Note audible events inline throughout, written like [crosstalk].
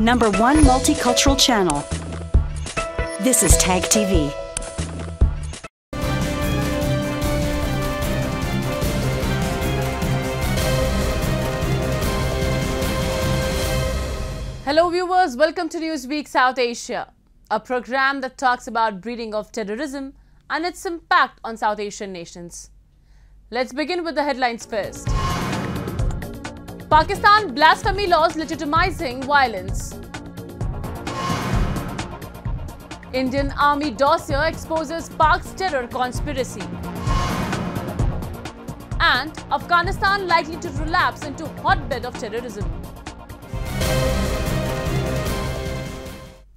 number one multicultural channel. This is Tag TV. Hello viewers, welcome to Newsweek South Asia, a program that talks about breeding of terrorism and its impact on South Asian nations. Let's begin with the headlines first. Pakistan blasphemy laws legitimizing violence. Indian Army dossier exposes Pak's terror conspiracy. And Afghanistan likely to relapse into hotbed of terrorism.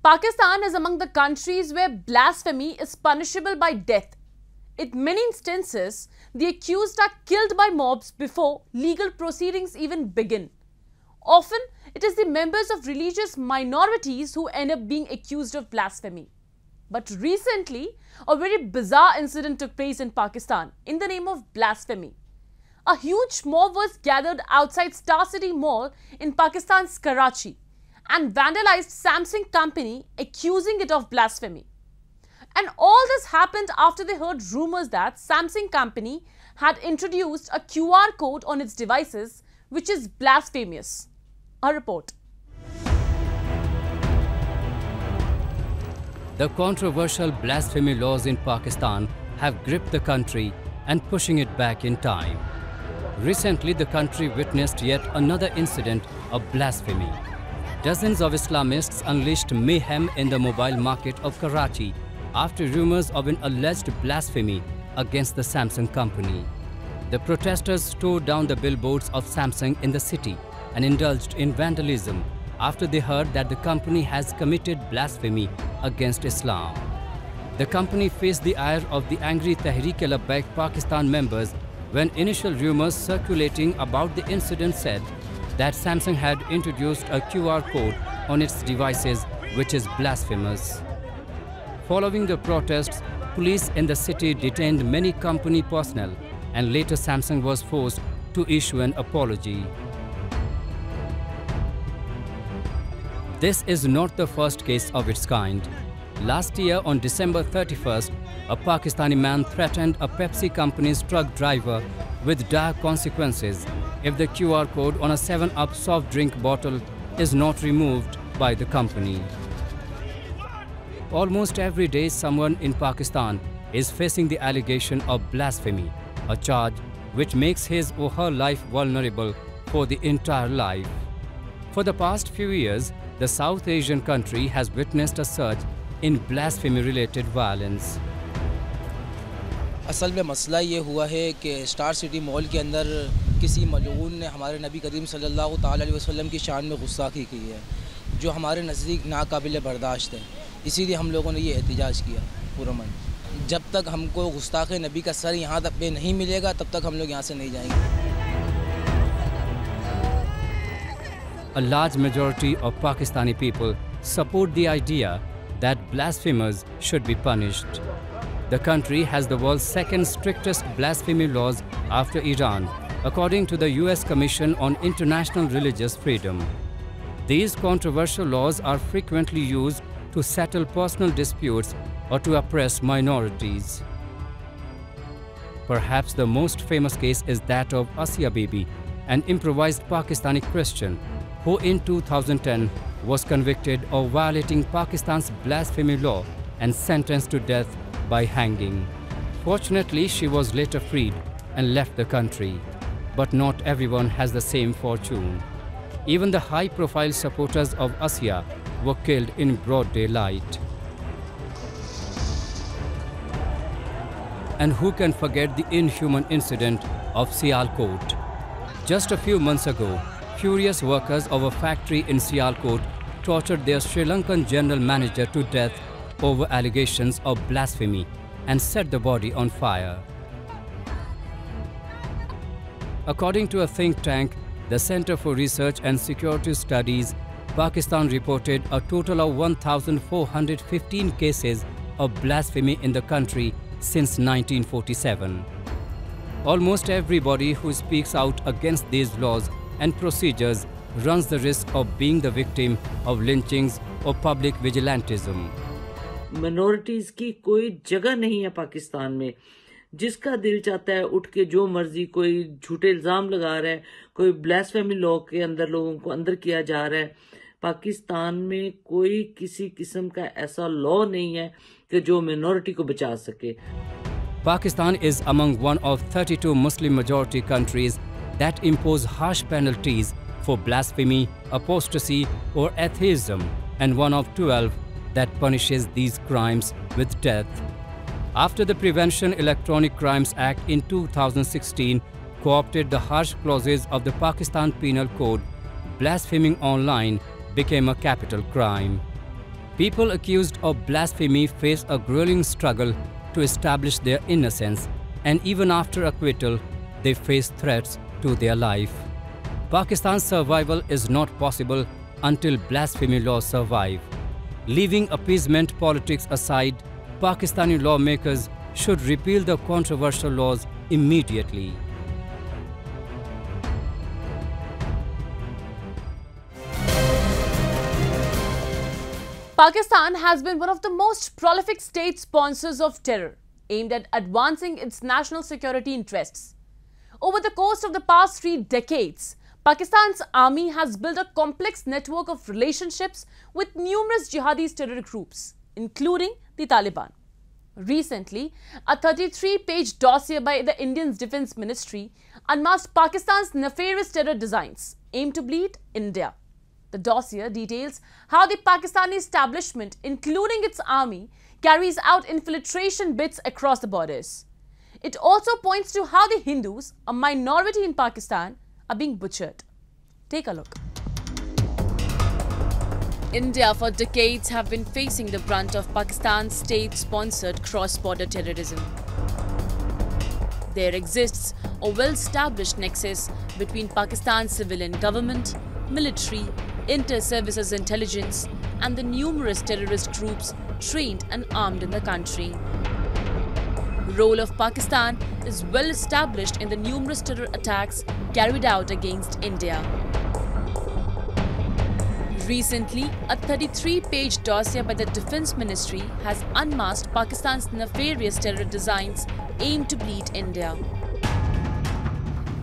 Pakistan is among the countries where blasphemy is punishable by death. In many instances, the accused are killed by mobs before legal proceedings even begin. Often, it is the members of religious minorities who end up being accused of blasphemy. But recently, a very bizarre incident took place in Pakistan in the name of blasphemy. A huge mob was gathered outside Star City Mall in Pakistan's Karachi and vandalized Samsung company accusing it of blasphemy. And all this happened after they heard rumors that Samsung company had introduced a QR code on its devices which is blasphemous. A report. The controversial blasphemy laws in Pakistan have gripped the country and pushing it back in time. Recently, the country witnessed yet another incident of blasphemy. Dozens of Islamists unleashed mayhem in the mobile market of Karachi after rumors of an alleged blasphemy against the Samsung company. The protesters tore down the billboards of Samsung in the city and indulged in vandalism after they heard that the company has committed blasphemy against Islam. The company faced the ire of the angry Tehreek-e-Labbaik Pakistan members when initial rumors circulating about the incident said that Samsung had introduced a QR code on its devices which is blasphemous. Following the protests, police in the city detained many company personnel and later Samsung was forced to issue an apology. This is not the first case of its kind. Last year on December 31st, a Pakistani man threatened a Pepsi company's truck driver with dire consequences if the QR code on a 7-Up soft drink bottle is not removed by the company. Almost every day someone in Pakistan is facing the allegation of blasphemy, a charge which makes his or her life vulnerable for the entire life. For the past few years, the South Asian country has witnessed a surge in blasphemy-related violence. असल में मसला ये हुआ है कि star city mall के अंदर किसी मलून ने हमारे नबी करीम सल्लल्लाहु अलैहि वसल्लम की शान में गुस्साखी की है जो हमारे नज़दीक नाकाबिल बर्दाश्त है इसीलिए हम लोगों ने ये एहतजाज किया पुरमन जब तक हमको गुस्ताख नबी का सर यहाँ तक पे नहीं मिलेगा तब तक हम लोग यहाँ से नहीं जाएँगे A large majority of Pakistani people support the idea that blasphemers should be punished. The country has the world's second strictest blasphemy laws after Iran, according to the US Commission on International Religious Freedom. These controversial laws are frequently used to settle personal disputes or to oppress minorities. Perhaps the most famous case is that of Asia Bibi, an improvised Pakistani Christian who in 2010 was convicted of violating Pakistan's blasphemy law and sentenced to death by hanging. Fortunately, she was later freed and left the country. But not everyone has the same fortune. Even the high-profile supporters of Asia were killed in broad daylight. And who can forget the inhuman incident of Sialkot? Just a few months ago, furious workers of a factory in Sialkot tortured their Sri Lankan general manager to death over allegations of blasphemy and set the body on fire. According to a think tank, the Center for Research and Security Studies, Pakistan reported a total of 1,415 cases of blasphemy in the country since 1947. Almost everybody who speaks out against these laws and procedures runs the risk of being the victim of lynchings or public vigilantism. Minorities की कोई जगह नहीं है पाकिस्तान में जिसका दिल चाहता है उठ के जो मर्ज़ी कोई झूठे इल्ज़ाम लगा रहा है कोई ब्लैसफेमी लॉ के अंदर लोगों को अंदर किया जा रहा है पाकिस्तान में कोई किसी किस्म का ऐसा लॉ नहीं है कि जो मिनोरिटी को बचा सके। Pakistan is among one of 32 Muslim majority countries that impose harsh penalties for blasphemy apostasy और atheism and one of 12 that punishes these crimes with death After the Prevention Electronic Crimes Act in 2016 co-opted the harsh clauses of the Pakistan Penal Code, blaspheming online became a capital crime. People accused of blasphemy face a grueling struggle to establish their innocence, and even after acquittal, they face threats to their life. Pakistan's survival is not possible until blasphemy laws survive. Leaving appeasement politics aside, Pakistani lawmakers should repeal the controversial laws immediately. Pakistan has been one of the most prolific state sponsors of terror, aimed at advancing its national security interests. Over the course of the past three decades, Pakistan's army has built a complex network of relationships with numerous jihadist terror groups, including the Taliban. Recently, a 33-page dossier by the Indian Defence Ministry unmasked Pakistan's nefarious terror designs aimed to bleed India. The dossier details how the Pakistani establishment, including its army, carries out infiltration bits across the borders. It also points to how the Hindus, a minority in Pakistan, are being butchered. Take a look. India for decades have been facing the brunt of Pakistan's state-sponsored cross-border terrorism. There exists a well-established nexus between Pakistan's civilian government, military, inter-services intelligence and the numerous terrorist groups trained and armed in the country. Role of Pakistan is well established in the numerous terror attacks carried out against India. Recently, a 33-page dossier by the Defence Ministry has unmasked Pakistan's nefarious terror designs aimed to bleed India.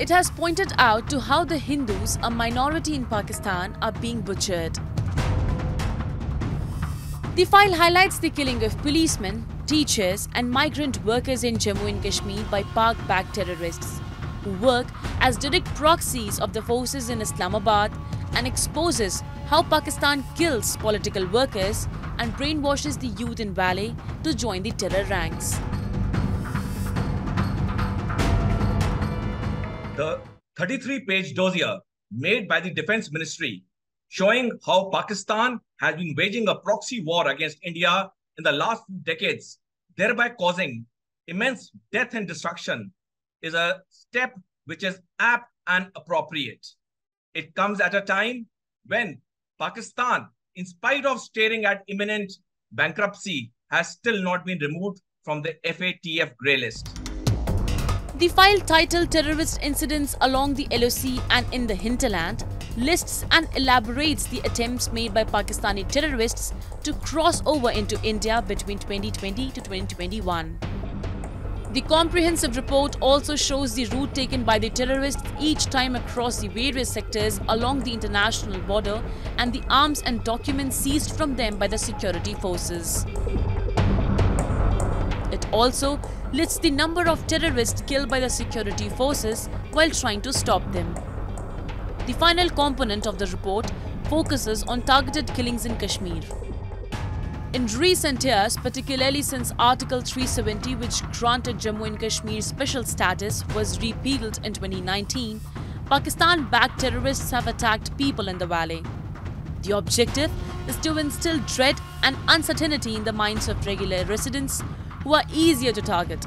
It has pointed out to how the Hindus, a minority in Pakistan, are being butchered. The file highlights the killing of policemen, teachers and migrant workers in Jammu and Kashmir by Pak-backed terrorists who work as direct proxies of the forces in Islamabad and exposes how Pakistan kills political workers and brainwashes the youth in Valley to join the terror ranks. The 33-page dossier made by the Defense Ministry showing how Pakistan has been waging a proxy war against India in the last few decades, thereby causing immense death and destruction, is a step which is apt and appropriate. It comes at a time when Pakistan, in spite of staring at imminent bankruptcy, has still not been removed from the FATF grey list. The file titled Terrorist Incidents Along the LOC and in the Hinterland lists and elaborates the attempts made by Pakistani terrorists to cross over into India between 2020 to 2021. The comprehensive report also shows the route taken by the terrorists each time across the various sectors along the international border and the arms and documents seized from them by the security forces. Also lists the number of terrorists killed by the security forces while trying to stop them. The final component of the report focuses on targeted killings in Kashmir. In recent years, particularly since Article 370 which granted Jammu and Kashmir special status was repealed in 2019, Pakistan-backed terrorists have attacked people in the valley. The objective is to instill dread and uncertainty in the minds of regular residents who are easier to target,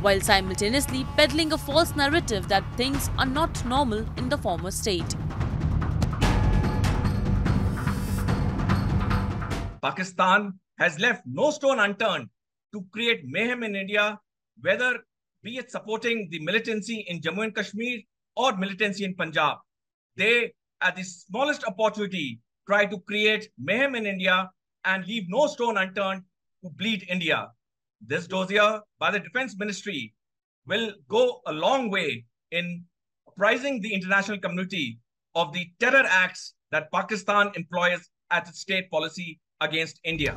while simultaneously peddling a false narrative that things are not normal in the former state. Pakistan has left no stone unturned to create mayhem in India, whether be it supporting the militancy in Jammu and Kashmir or militancy in Punjab. They at the smallest opportunity, try to create mayhem in India and leave no stone unturned to bleed India. This dossier by the Defense Ministry will go a long way in apprising the international community of the terror acts that Pakistan employs as its state policy against India.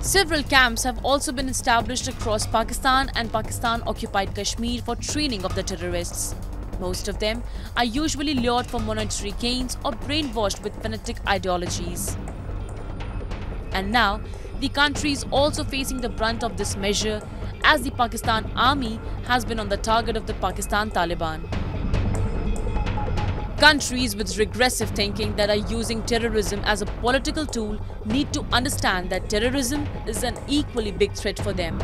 Several camps have also been established across Pakistan and Pakistan occupied Kashmir for training of the terrorists. Most of them are usually lured for monetary gains or brainwashed with fanatic ideologies. And now, the country is also facing the brunt of this measure as the Pakistan army has been on the target of the Pakistan Taliban. Countries with regressive thinking that are using terrorism as a political tool need to understand that terrorism is an equally big threat for them.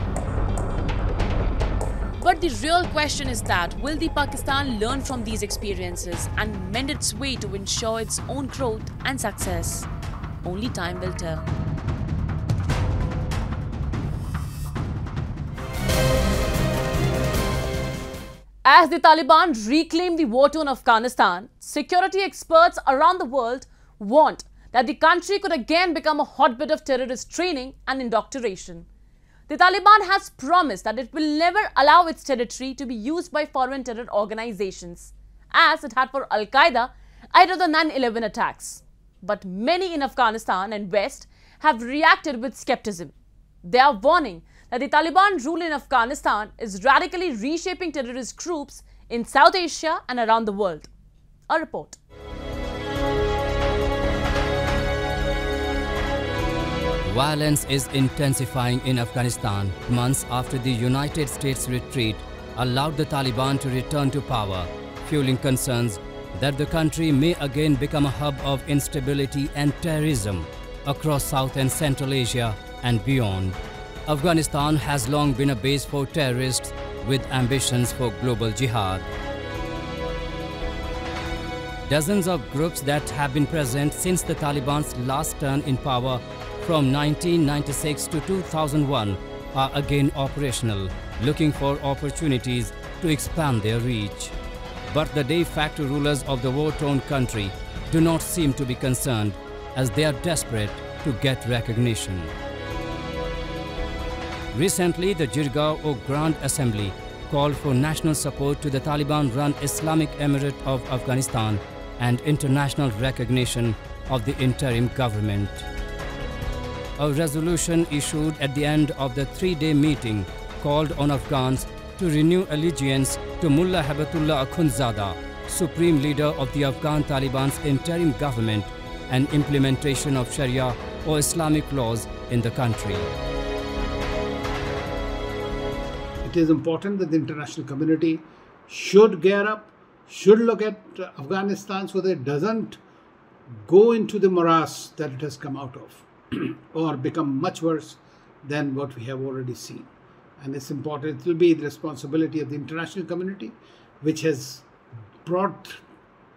But the real question is that will the Pakistan learn from these experiences and mend its way to ensure its own growth and success? Only time will tell. As the Taliban reclaim the war torn Afghanistan, security experts around the world want that the country could again become a hotbed of terrorist training and indoctrination. The Taliban has promised that it will never allow its territory to be used by foreign terror organizations, as it had for Al Qaeda of the 9 11 attacks. But many in Afghanistan and West have reacted with skepticism. They are warning that the Taliban rule in Afghanistan is radically reshaping terrorist groups in South Asia and around the world. A report. Violence is intensifying in Afghanistan months after the United States retreat allowed the Taliban to return to power, fueling concerns that the country may again become a hub of instability and terrorism across South and Central Asia and beyond. Afghanistan has long been a base for terrorists with ambitions for global jihad. Dozens of groups that have been present since the Taliban's last turn in power from 1996 to 2001 are again operational, looking for opportunities to expand their reach. But the de facto rulers of the war-torn country do not seem to be concerned as they are desperate to get recognition. Recently, the Jirgaon or Grand Assembly called for national support to the Taliban-run Islamic Emirate of Afghanistan and international recognition of the interim government. A resolution issued at the end of the three-day meeting called on Afghans to renew allegiance to Mullah Hibatullah Akhundzada, supreme leader of the Afghan Taliban's interim government and implementation of Sharia or Islamic laws in the country. It is important that the international community should gear up, should look at Afghanistan so that it doesn't go into the morass that it has come out of [clears throat] or become much worse than what we have already seen. And it's important, it will be the responsibility of the international community, which has brought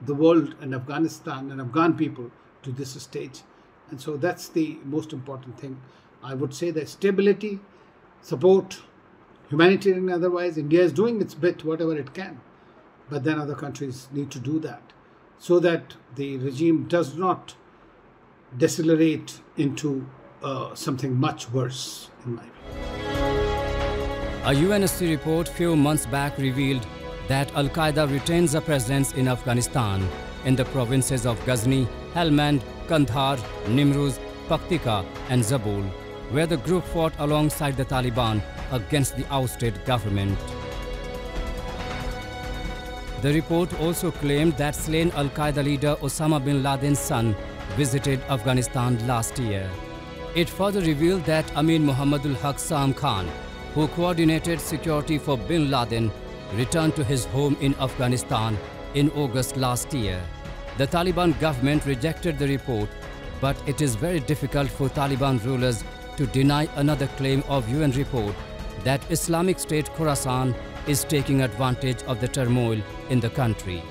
the world and Afghanistan and Afghan people to this stage. And so that's the most important thing. I would say that stability, support, humanitarian otherwise, India is doing its bit, whatever it can. But then other countries need to do that so that the regime does not decelerate into uh, something much worse, in my view. A UNSC report few months back revealed that Al Qaeda retains a presence in Afghanistan in the provinces of Ghazni, Helmand, Kandahar, Nimruz, Paktika, and Zabul, where the group fought alongside the Taliban against the ousted government. The report also claimed that slain Al Qaeda leader Osama bin Laden's son visited Afghanistan last year. It further revealed that Amin Muhammadul Haq Sam Khan, who coordinated security for bin Laden, returned to his home in Afghanistan in August last year. The Taliban government rejected the report, but it is very difficult for Taliban rulers to deny another claim of UN report that Islamic State Khorasan is taking advantage of the turmoil in the country.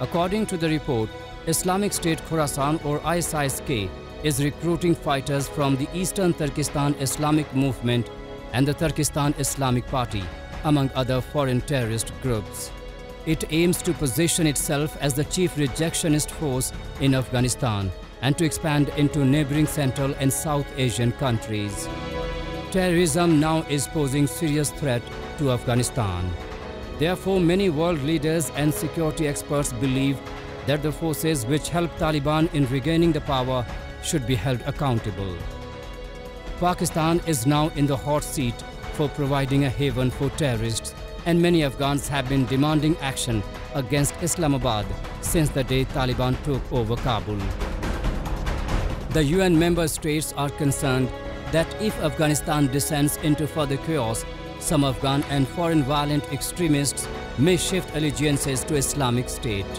According to the report, Islamic State Khorasan or ISIS-K is recruiting fighters from the Eastern Turkestan Islamic Movement and the Turkestan Islamic Party, among other foreign terrorist groups. It aims to position itself as the chief rejectionist force in Afghanistan and to expand into neighboring Central and South Asian countries. Terrorism now is posing serious threat to Afghanistan. Therefore, many world leaders and security experts believe that the forces which helped Taliban in regaining the power should be held accountable. Pakistan is now in the hot seat for providing a haven for terrorists and many Afghans have been demanding action against Islamabad since the day Taliban took over Kabul. The UN member states are concerned that if Afghanistan descends into further chaos, some Afghan and foreign violent extremists may shift allegiances to Islamic State.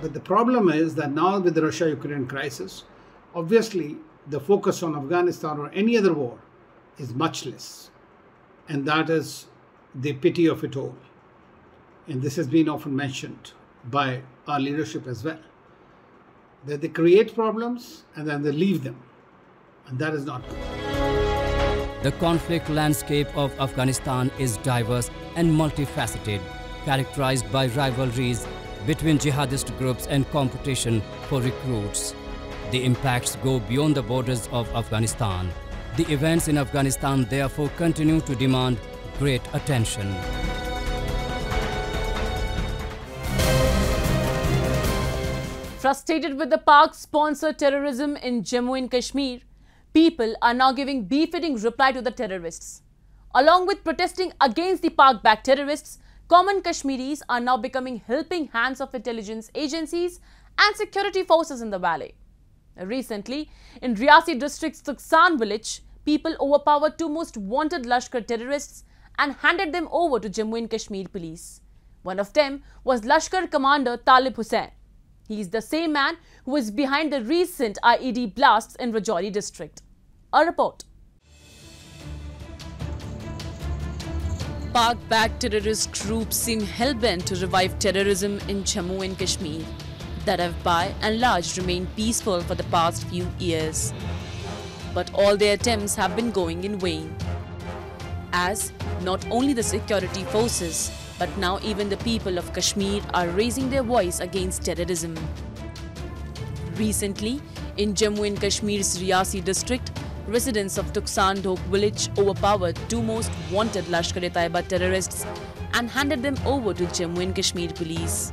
But the problem is that now with the Russia Ukraine crisis, obviously the focus on Afghanistan or any other war is much less. And that is the pity of it all. And this has been often mentioned by our leadership as well. That they create problems and then they leave them. And that is not good. The conflict landscape of Afghanistan is diverse and multifaceted, characterized by rivalries between jihadist groups and competition for recruits. The impacts go beyond the borders of Afghanistan. The events in Afghanistan therefore continue to demand great attention. Frustrated with the Pak-sponsored terrorism in Jammu and Kashmir, people are now giving befitting reply to the terrorists. Along with protesting against the Pak-backed terrorists, common Kashmiris are now becoming helping hands of intelligence agencies and security forces in the valley. Recently, in Reasi district's Tuksan village, people overpowered two most wanted Lashkar terrorists and handed them over to Jammu and Kashmir police. One of them was Lashkar commander Talib Hussain. He is the same man who is behind the recent IED blasts in Rajouri district. A report. Pak-backed terrorist groups seem hell-bent to revive terrorism in Jammu and Kashmir that have by and large remained peaceful for the past few years. But all their attempts have been going in vain. As not only the security forces but now even the people of Kashmir are raising their voice against terrorism. Recently, in Jammu and Kashmir's Reasi district, residents of Tuksan Dhok village overpowered two most wanted Lashkar-e-Taiba terrorists and handed them over to Jammu and Kashmir police.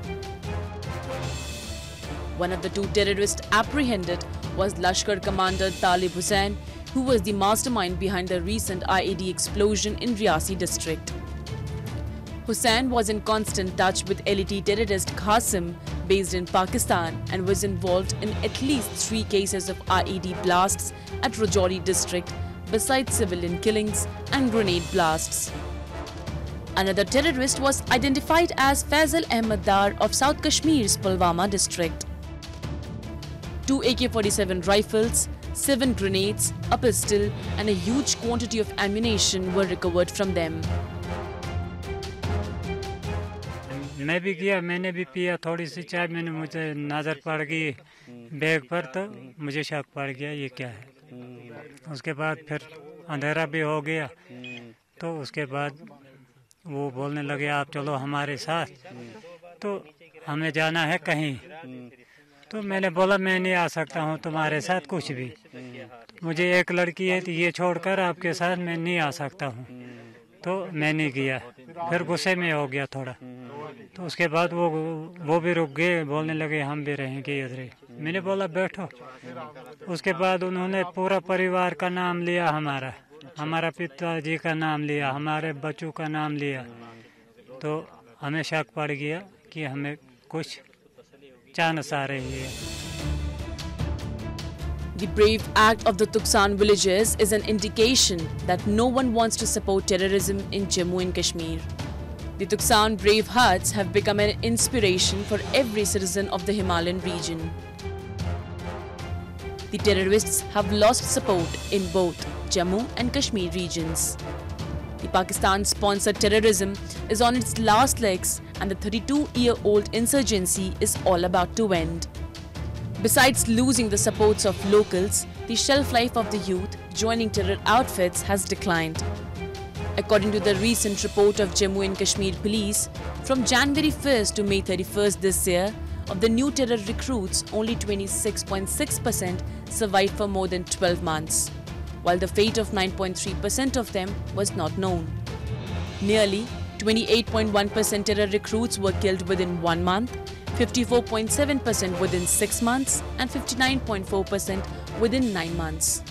One of the two terrorists apprehended was Lashkar commander Talib Hussain, who was the mastermind behind the recent IED explosion in Reasi district. Hussain was in constant touch with LET terrorist Qasim, based in Pakistan, and was involved in at least three cases of IED blasts at Rajouri district, besides civilian killings and grenade blasts. Another terrorist was identified as Faisal Ahmad Dar of South Kashmir's Pulwama district. Two AK-47 rifles, seven grenades, a pistol and a huge quantity of ammunition were recovered from them. मैं भी किया, मैंने भी पिया, थोड़ी सी चाय, मैंने मुझे नज़र पड़ गई बैग पर तो मुझे शक पड़ गया, ये क्या है? उसके बाद फिर अंधेरा भी हो गया तो उसके बाद वो बोलने लगे, आप चलो हमारे साथ। तो हमें जाना है कहीं। तो मैंने बोला, मैं नहीं आ सकता हूँ तुम्हारे साथ कुछ भी। मुझे एक लड़की है तो ये छोड़कर आपके साथ मैं नहीं आ सकता हूँ। तो मैं नहीं गया फिर गुस्से में हो गया थोड़ा। तो उसके बाद वो वो भी रुक गए, बोलने लगे, हम भी रहेंगे इधर। मैंने बोला, बैठो। उसके बाद उन्होंने पूरा परिवार का नाम लिया हमारा। हमारा पिताजी का नाम लिया, हमारे बच्चों का नाम लिया। तो हमें शक पड़ गया कि हमें कुछ चांस आ रही है। The brave act of the Tuksan villagers is an indication that no one wants to support terrorism in Jammu and Kashmir. The Tuksan brave hearts have become an inspiration for every citizen of the Himalayan region. The terrorists have lost support in both Jammu and Kashmir regions. The Pakistan-sponsored terrorism is on its last legs and the 32-year-old insurgency is all about to end. Besides losing the supports of locals, the shelf life of the youth joining terror outfits has declined. According to the recent report of Jammu and Kashmir Police, from January 1st to May 31st this year, of the new terror recruits, only 26.6% survived for more than 12 months, while the fate of 9.3% of them was not known. Nearly 28.1% terror recruits were killed within one month, 54.7% within six months, and 59.4% within nine months.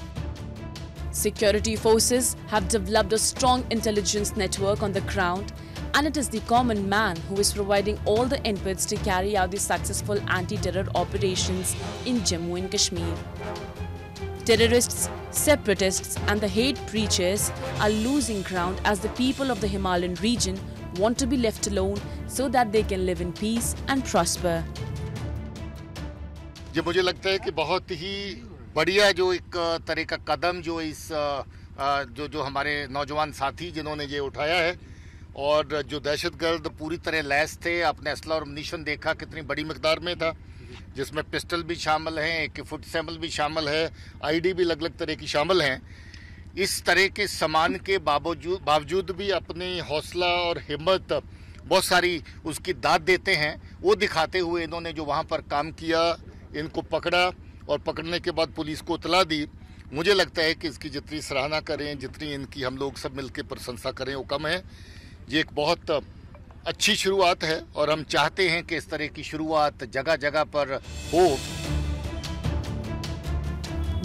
Security forces have developed a strong intelligence network on the ground, and it is the common man who is providing all the inputs to carry out the successful anti terror operations in Jammu and Kashmir. Terrorists, separatists, and the hate preachers are losing ground as the people of the Himalayan region want to be left alone so that they can live in peace and prosper. ये मुझे लगता है कि बहुत ही बढ़िया जो एक तरह का कदम जो इस जो जो हमारे नौजवान साथी जिन्होंने ये उठाया है, और जो दहशतगर्द पूरी तरह लैस थे अपने असला और मिशन देखा कितनी बड़ी मकदार में था, जिसमें पिस्टल भी शामिल हैं, एक फुट सैंपल भी शामिल है, आईडी भी अलग अलग तरह की शामिल हैं। इस तरह के सामान के बावजूद बावजूद भी अपनी हौसला और हिम्मत बहुत सारी उसकी दाद देते हैं, वो दिखाते हुए इन्होंने जो वहाँ पर काम किया, इनको पकड़ा और पकड़ने के बाद पुलिस को इतला दी। मुझे लगता है कि इसकी जितनी सराहना करें, जितनी इनकी हम लोग सब मिलकर प्रशंसा करें, वो कम है। ये एक बहुत अच्छी शुरुआत है और हम चाहते हैं कि इस तरह की शुरुआत जगह जगह पर हो।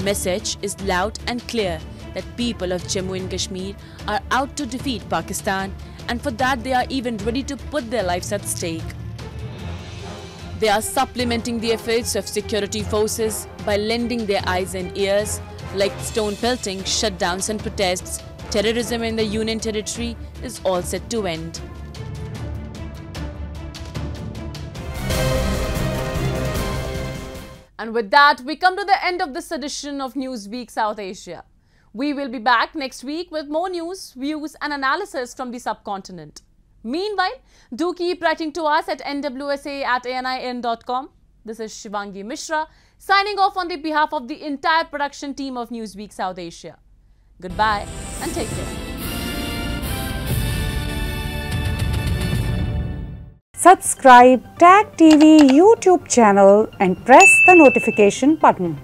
Message is loud and clear that people of Jammu and Kashmir are out to defeat Pakistan and for that they are even ready to put their life at stake They are supplementing the efforts of security forces by lending their eyes and ears like stone pelting, shutdowns and protests. Terrorism in the Union territory is all set to end. And with that, we come to the end of this edition of Newsweek South Asia. We will be back next week with more news, views and analysis from the subcontinent. Meanwhile, do keep writing to us at nwsa at anin.com. This is Shivangi Mishra signing off on the behalf of the entire production team of Newsweek South Asia. Goodbye and take care. Subscribe Tag TV YouTube channel and press the notification button.